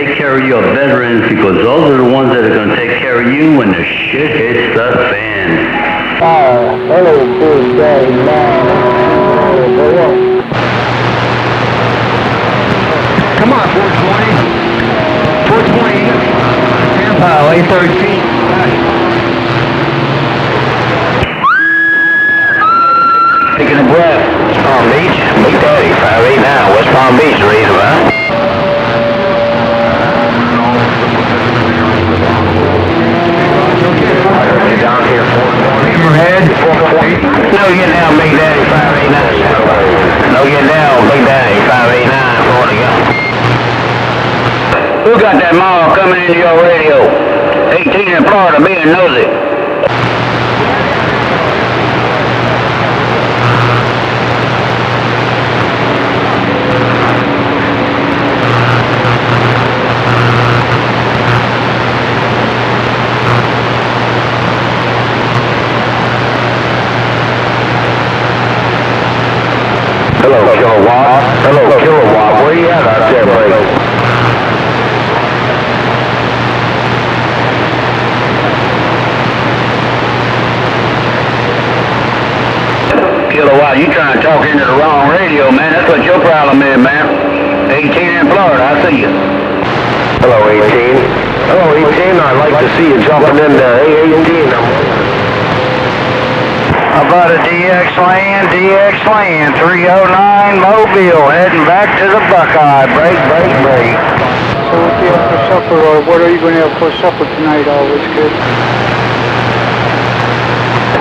take care of your veterans because those are the ones that are going to take care of you when the shit hits the fan. Uh, hello, good day, man. Come on, 420. 420. Tampa, A13. Taking a breath. West Palm Beach, Big Daddy, 589, West Palm Beach, raise a line. Down here, 420. Hammerhead. 420. No, get down, Big Daddy, 589. No, get down, Big Daddy, 589, Florida, go. Who got that mall coming into your radio? 18 in Florida being nosy. Hello, kilowatt. Hello, kilowatt. Where you at out there, buddy? Kilowatt, you trying to talk into the wrong radio, man. That's what your problem is, man. 18 in Florida, I see you. Hello, 18. Hello, 18. I'd like to see you jumping into A18 number. About a DX land, DX land, 309 Mobile, heading back to the Buckeye. Break, break, break. So what do you have for supper, or what are you going to have for supper tonight, always good?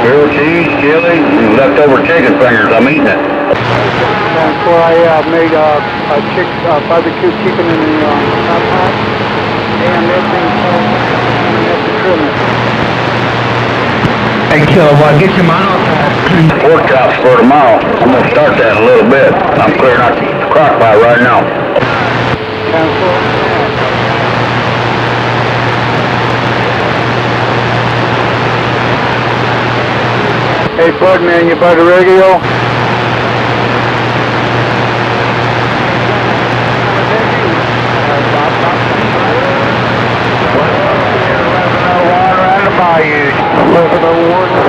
Grilled cheese, chili, and leftover chicken fingers. I'm eating it. And for I uh, made uh, a chick, uh, barbecue chicken in the uh, hot pot, and everything else, and have to trim it. Hey, Kilowatt, get your mono. Pork chops for tomorrow. I'm gonna start that in a little bit. I'm clearing out the crock pot right now. Council, Hey, Bud, man, you by the radio? Water and the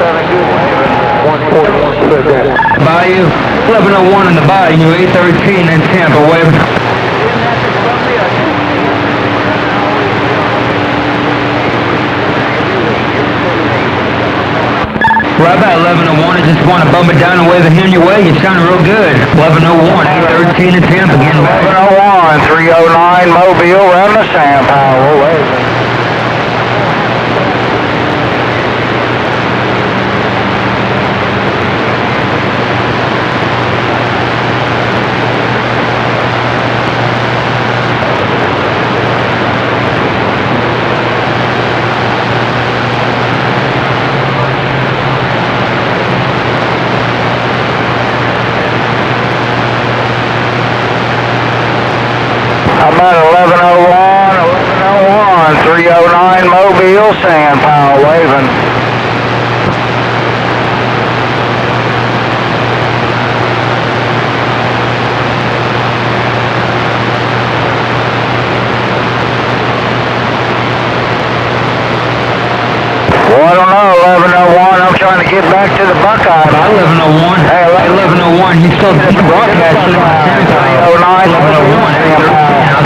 bayou. Bayou. 1101 in the Bayou, A13 in Tampa, waving. Right about 1101, I just want to bump it down and wave it in your way. You're sounding real good. 1101, A13 in Tampa, back. 1101, 309 Mobile, around the Sand Powell. About 1101, 1101, 309 Mobile, Sand Powell, waving. Well, I don't know, 1101, I'm trying to get back to the Buckeye. About 1101. Hey, 1101, he's still broadcasting. 1109,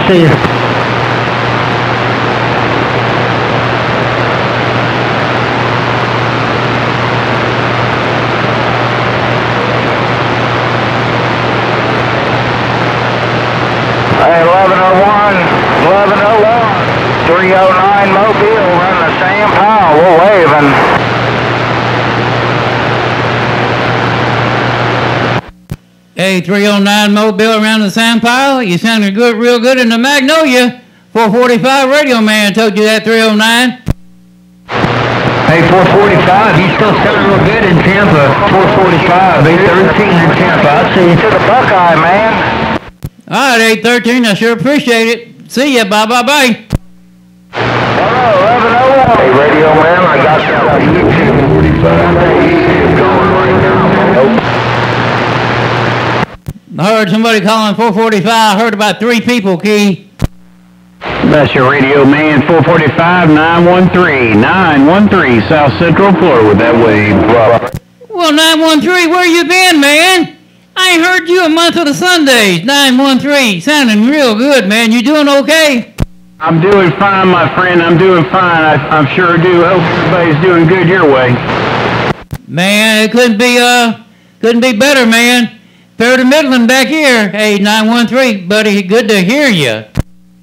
1101, Hey, 309 Mobile around the sand pile. You sounded good, real good in the Magnolia. 445 Radio Man told you that, 309. Hey, 445, he's still sounding real good in Tampa. 445, 813 in Tampa. I see you to the Buckeye, man. All right, 813, I sure appreciate it. See ya, bye-bye-bye. Hello, 1101. Hey, Radio Man, I got you. 445, heard somebody calling 445. I heard about three people, Key. That's your radio man, 445 913 913 South Central Florida with that wave. Well, 913, where you been, man? I ain't heard you a month of the Sundays. 913, sounding real good, man. You doing okay? I'm doing fine, my friend. I'm doing fine. I, I'm sure do. Hope everybody's doing good your way. Man, it couldn't be uh couldn't be better, man. Fair to Midland back here. Hey, 913, buddy, good to hear you.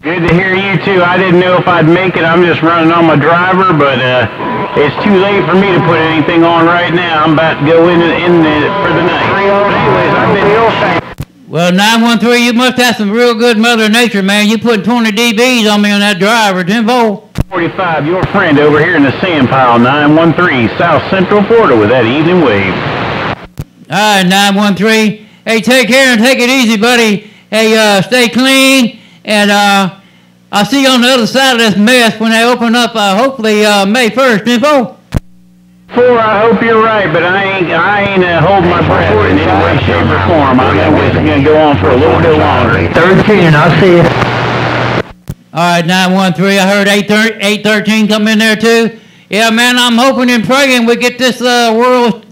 Good to hear you too. I didn't know if I'd make it. I'm just running on my driver, but uh, it's too late for me to put anything on right now. I'm about to go in, in the, for the night. But anyways, I've been Well, 913, you must have some real good Mother Nature, man. You put 20 dBs on me on that driver, 10 volt. 45, your friend over here in the sand pile, 913 South Central Florida with that evening wave. All right, 913. Hey, take care and take it easy, buddy. Hey, uh, stay clean, and uh, I'll see you on the other side of this mess when they open up, uh, hopefully uh, May 1st, info. Four, I hope you're right, but I ain't, I ain't uh, holding my breath in any way, shape, or form. I know this is going to go on for a little bit longer. 13, I'll see you. All right, 913. I heard 813 813 come in there too. Yeah, man, I'm hoping and praying we get this uh, world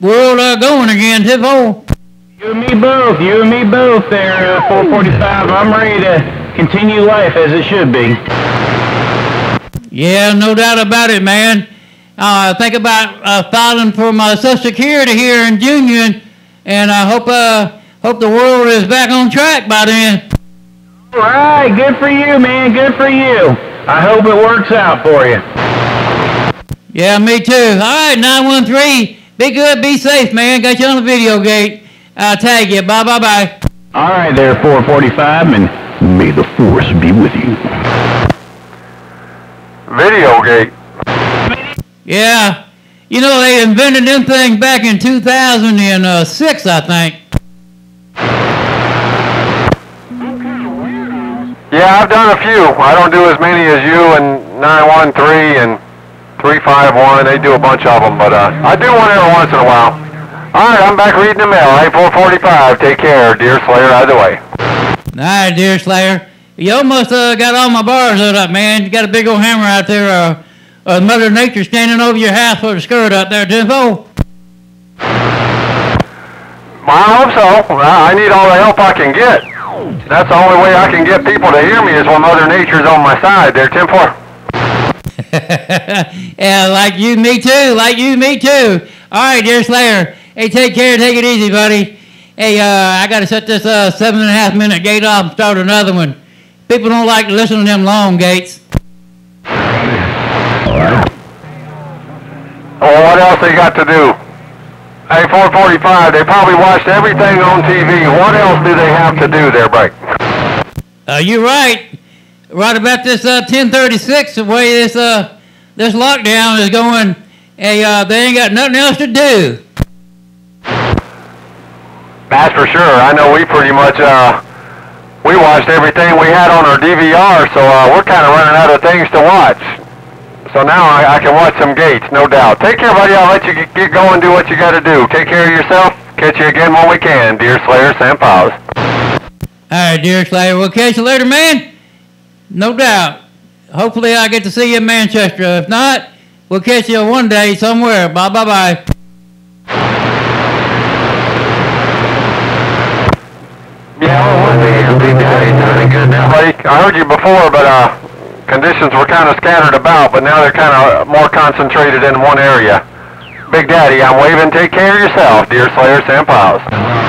world uh, going again, Tiffo. You and me both, you and me both there, uh, 445. I'm ready to continue life as it should be. Yeah, no doubt about it, man. Uh, think about uh, filing for my Social Security here in June, and I hope uh, hope the world is back on track by then. All right, good for you, man, good for you. I hope it works out for you. Yeah, me too. All right, 913. Be good, be safe, man. Got you on the video gate. I'll tag you. Bye, bye, bye. All right there, 445, and may the force be with you. Video gate. Yeah. You know, they invented them things back in 2006, I think. Yeah, I've done a few. I don't do as many as you and 913 and 351. They do a bunch of them, but uh, I do one every once in a while. All right, I'm back reading the mail. Hey, 445. Take care, Deerslayer. Either way. All right, Deerslayer. You almost uh, got all my bars lit up, man. You got a big old hammer out there. Uh, uh, Mother Nature standing over your house with a skirt out there, Timbo. I hope so. I I need all the help I can get. That's the only way I can get people to hear me is when Mother Nature's on my side there, Tim 4. yeah, like you, me too. Like you, me too. All right, Deerslayer. Hey, take care. Take it easy, buddy. Hey, uh, I got to set this uh, seven and a half minute gate off and start another one. People don't like to listen to them long gates. Well, what else they got to do? Hey, 445, they probably watched everything on TV. What else do they have to do there, Break? Uh, you're right. Right about this uh, 1036, the way this uh, this lockdown is going, hey, uh, they ain't got nothing else to do. That's for sure. I know we pretty much, uh, we watched everything we had on our DVR, so uh, we're kind of running out of things to watch. So now I, I can watch some gates, no doubt. Take care, buddy. I'll let you get, get going, do what you got to do. Take care of yourself. Catch you again when we can, Deerslayer Sam Paz. All right, Deerslayer. We'll catch you later, man. No doubt. Hopefully, I get to see you in Manchester. If not, we'll catch you one day somewhere. Bye, bye, bye. Buddy, I heard you before, but uh, conditions were kind of scattered about, but now they're kind of more concentrated in one area. Big Daddy, I'm waving. Take care of yourself, Deerslayer Sam Paz.